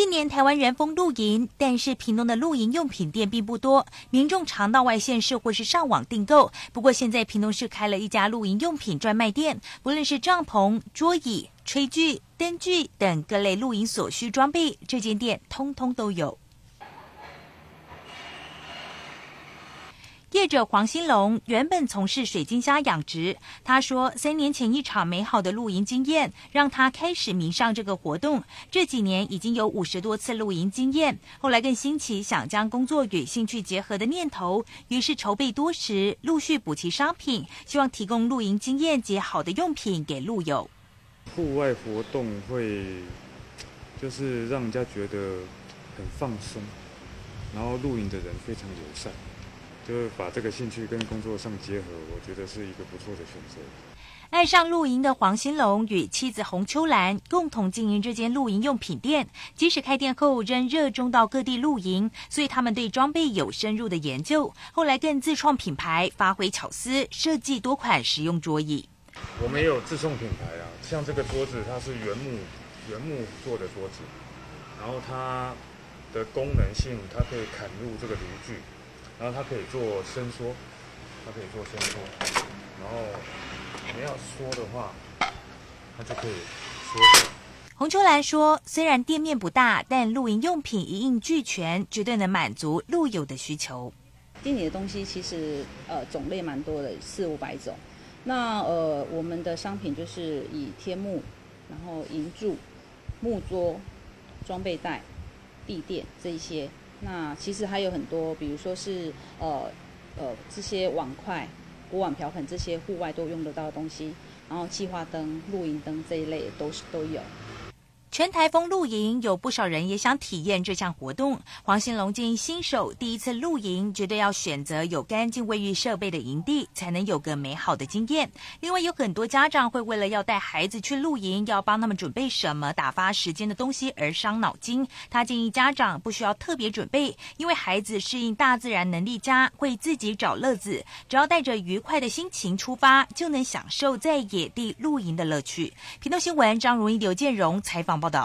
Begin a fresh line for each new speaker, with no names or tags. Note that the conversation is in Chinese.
近年台湾人风露营，但是屏东的露营用品店并不多，民众常到外县市或是上网订购。不过现在屏东市开了一家露营用品专卖店，不论是帐篷、桌椅、炊具、灯具等各类露营所需装备，这间店通通都有。业者黄兴龙原本从事水晶虾养殖，他说三年前一场美好的露营经验让他开始迷上这个活动。这几年已经有五十多次露营经验，后来更兴起想将工作与兴趣结合的念头，于是筹备多时，陆续补齐商品，希望提供露营经验及好的用品给路友。
户外活动会就是让人家觉得很放松，然后露营的人非常友善。就是把这个兴趣跟工作上结合，我觉得是一个不错的选择。
爱上露营的黄兴龙与妻子洪秋兰共同经营这间露营用品店，即使开店后仍热衷到各地露营，所以他们对装备有深入的研究。后来更自创品牌，发挥巧思，设计多款实用桌椅。
我们也有自创品牌啊，像这个桌子，它是原木原木做的桌子，然后它的功能性，它可以砍入这个炉具。然后它可以做伸缩，它可以做伸缩，然后你要缩的话，它就可以缩。
洪秋兰说：“虽然店面不大，但露营用品一应俱全，绝对能满足露友的需求。
店里的东西其实呃种类蛮多的，四五百种。那呃我们的商品就是以天幕，然后银柱、木桌、装备袋、地垫这一些。”那其实还有很多，比如说是呃呃这些碗筷、锅碗瓢盆这些户外都用得到的东西，然后气化灯、露营灯这一类都是都有。
全台风露营，有不少人也想体验这项活动。黄兴龙建议新手第一次露营，绝对要选择有干净卫浴设备的营地，才能有个美好的经验。另外，有很多家长会为了要带孩子去露营，要帮他们准备什么打发时间的东西而伤脑筋。他建议家长不需要特别准备，因为孩子适应大自然能力佳，会自己找乐子。只要带着愉快的心情出发，就能享受在野地露营的乐趣。平东新闻张如一、刘建荣采访。சம்பதா